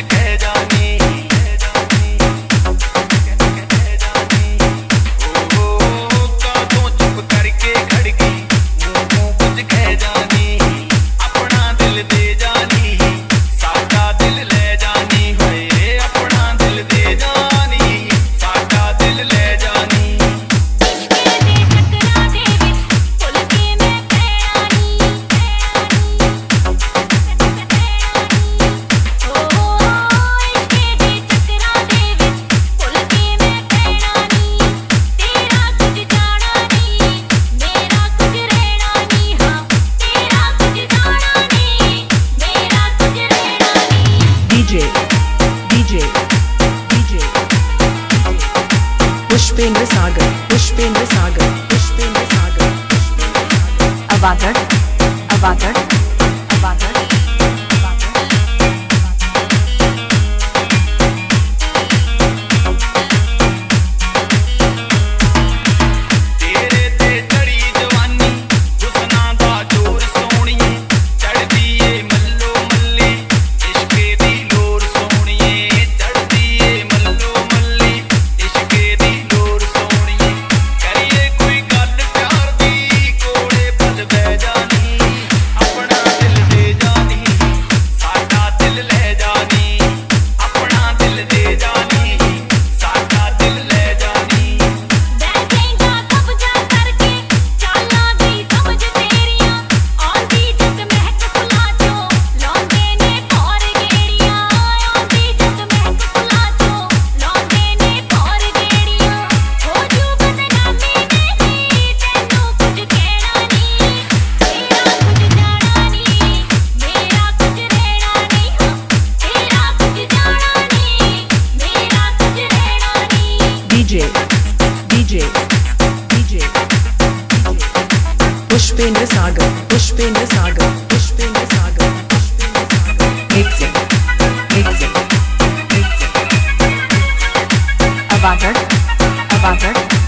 you can Pushpendra Sagar Pushpendra Sagar Pushpendra Sagar. Awagarh Awagarh Awagarh DJ, DJ, DJ. Pushpendra Sagar, Pushpendra Sagar, Pushpendra Sagar. Exit, mixing, mixing. Awagarh, Awagarh.